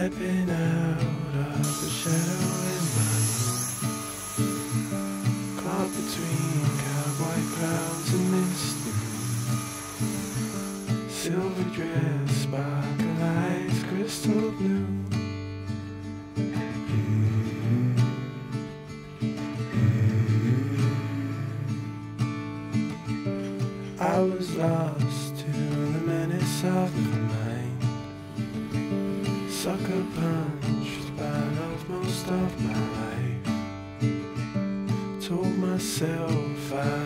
stepping out of the shadow in my room. Caught between cowboy clouds and mystery. Silver dress, sparkle eyes, crystal blue. I was lost to the menace of the Sucker punched by love most of my life. Told myself I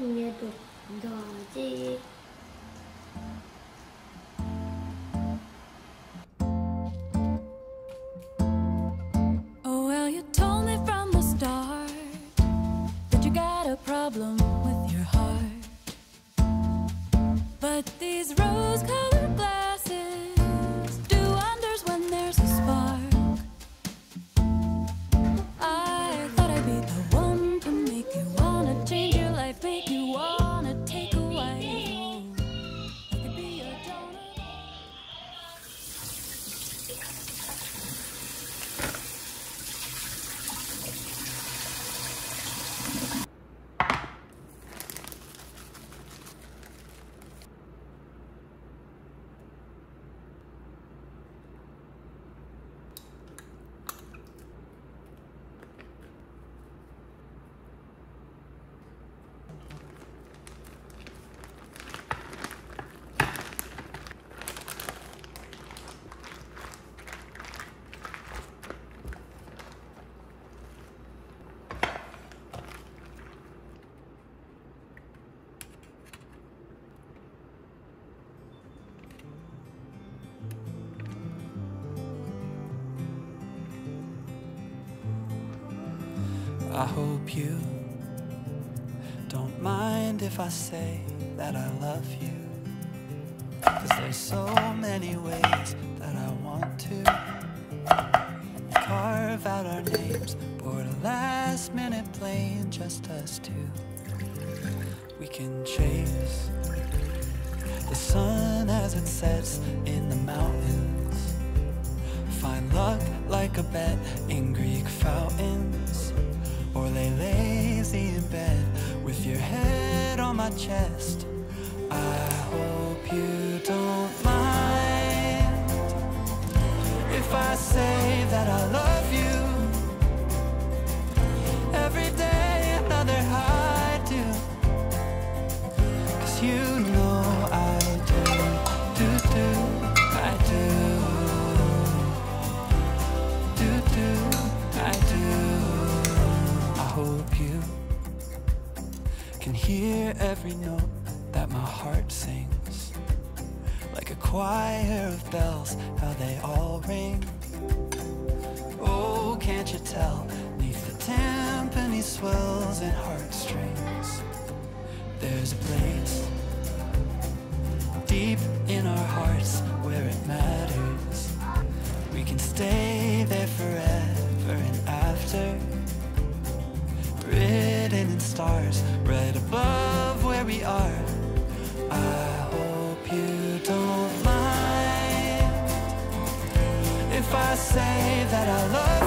нету. I hope you don't mind if I say that I love you. Cause there's so many ways that I want to carve out our names, board a last minute plane, just us two. We can chase the sun as it sets in the mountains. Find luck like a bet in Greek fountains. Chest. I hope you don't mind if I say that I love swells and heartstrings there's a place deep in our hearts where it matters we can stay there forever and after. Written in stars, right above where we are. I hope you don't mind if I say that I love